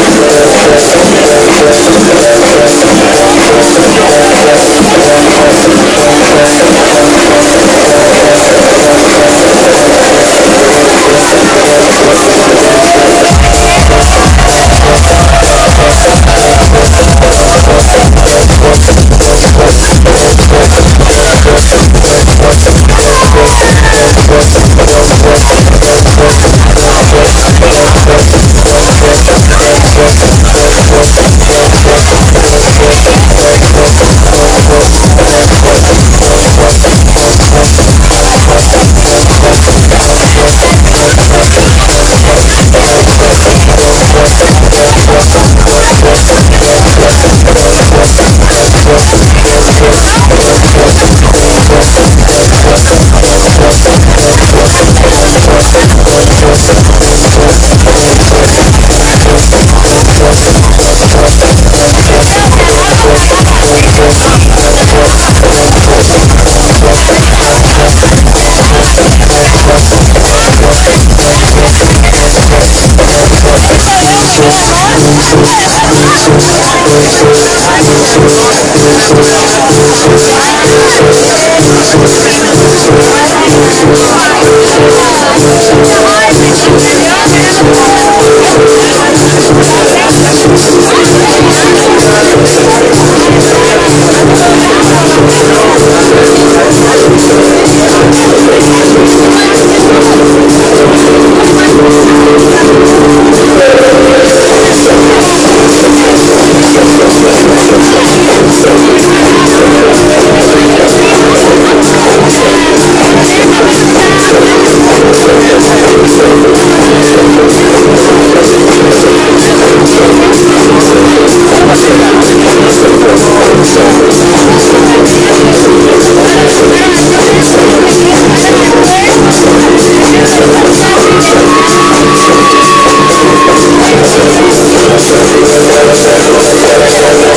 thank Thank I don't.